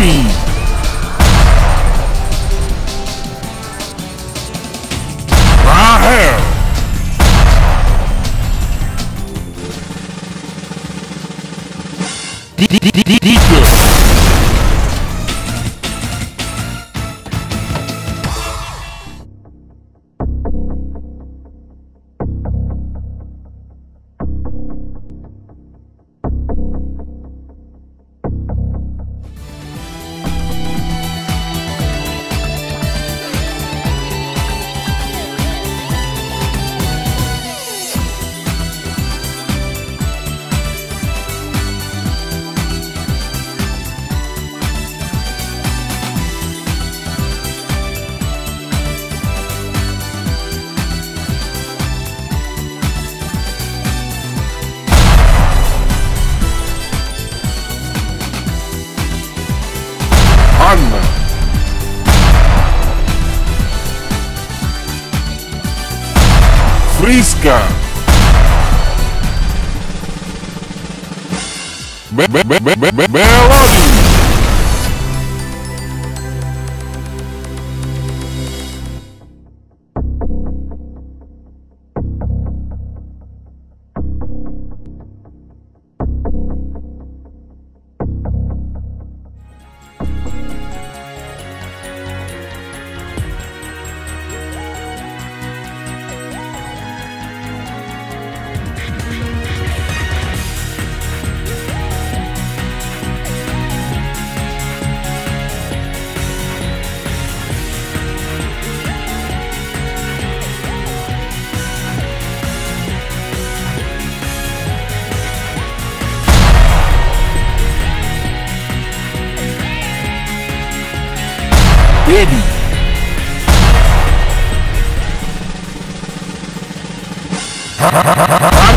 Debbie. DJ. Frieska. Me me me me me me Melody. Beby.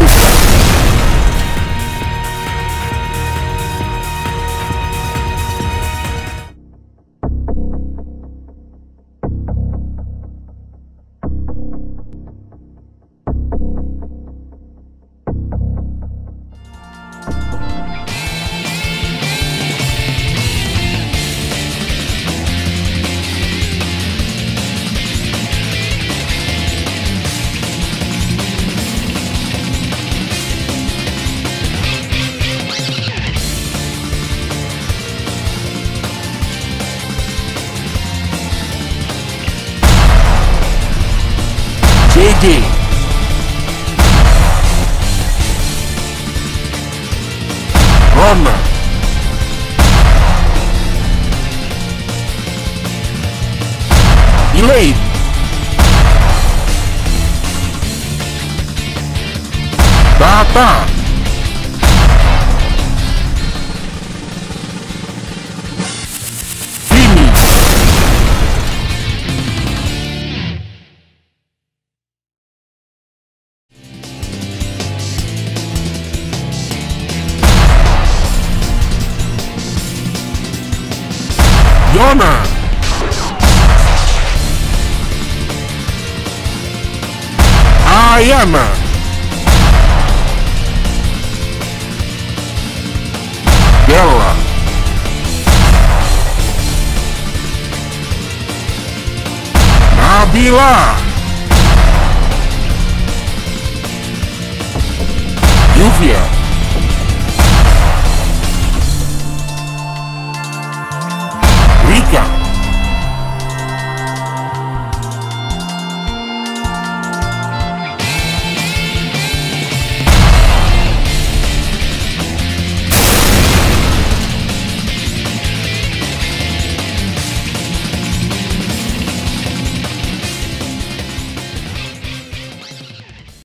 JD. Roma. Elaine. Baba. Yona. Ayana. Bella. Nabilah. Yuvia.